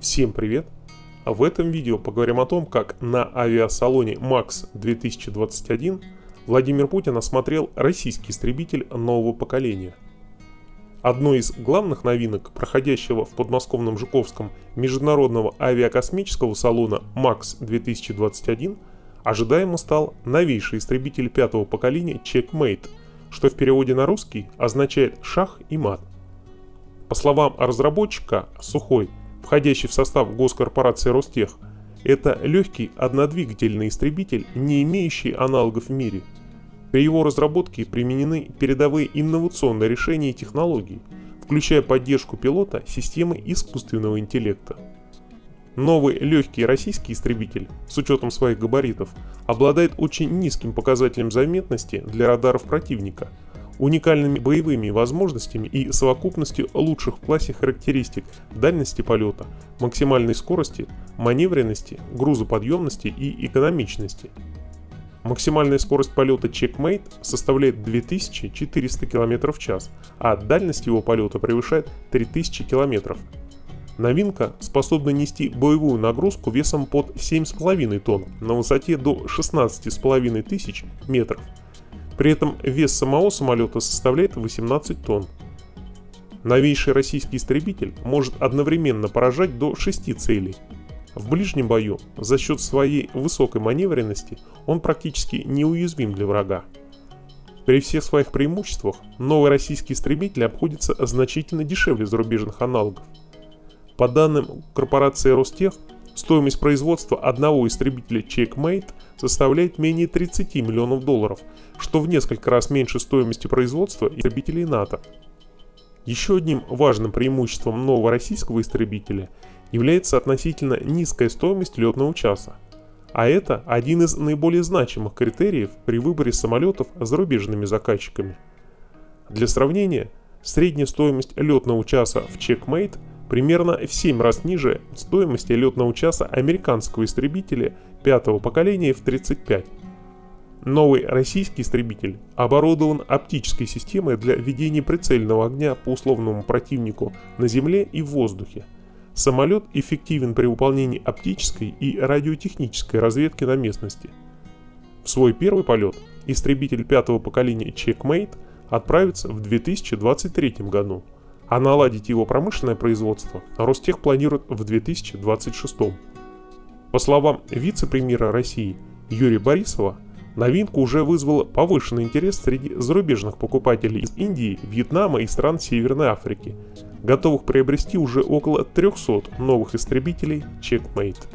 Всем привет! В этом видео поговорим о том, как на авиасалоне МАКС 2021 Владимир Путин осмотрел российский истребитель нового поколения. Одной из главных новинок проходящего в подмосковном Жуковском международного авиакосмического салона МАКС 2021 ожидаемо стал новейший истребитель пятого поколения Checkmate, что в переводе на русский означает «шах и мат». По словам разработчика, Сухой – входящий в состав госкорпорации Ростех, это легкий однодвигательный истребитель, не имеющий аналогов в мире. При его разработке применены передовые инновационные решения и технологии, включая поддержку пилота системы искусственного интеллекта. Новый легкий российский истребитель, с учетом своих габаритов, обладает очень низким показателем заметности для радаров противника – уникальными боевыми возможностями и совокупностью лучших в классе характеристик дальности полета, максимальной скорости, маневренности, грузоподъемности и экономичности. Максимальная скорость полета Checkmate составляет 2400 км в час, а дальность его полета превышает 3000 км. Новинка способна нести боевую нагрузку весом под 7,5 тонн на высоте до 16,5 тысяч метров – при этом вес самого самолета составляет 18 тонн. Новейший российский истребитель может одновременно поражать до 6 целей. В ближнем бою за счет своей высокой маневренности он практически неуязвим для врага. При всех своих преимуществах новый российский истребитель обходится значительно дешевле зарубежных аналогов. По данным корпорации Ростех, Стоимость производства одного истребителя Checkmate составляет менее 30 миллионов долларов, что в несколько раз меньше стоимости производства истребителей НАТО. Еще одним важным преимуществом нового российского истребителя является относительно низкая стоимость летного часа. А это один из наиболее значимых критериев при выборе самолетов зарубежными заказчиками. Для сравнения, средняя стоимость летного часа в Checkmate – примерно в 7 раз ниже стоимости летного часа американского истребителя пятого поколения F-35. Новый российский истребитель оборудован оптической системой для ведения прицельного огня по условному противнику на земле и в воздухе. Самолет эффективен при выполнении оптической и радиотехнической разведки на местности. В свой первый полет истребитель пятого поколения Checkmate отправится в 2023 году – а наладить его промышленное производство Ростех планирует в 2026. По словам вице-премьера России Юрия Борисова, новинка уже вызвала повышенный интерес среди зарубежных покупателей из Индии, Вьетнама и стран Северной Африки, готовых приобрести уже около 300 новых истребителей Checkmate.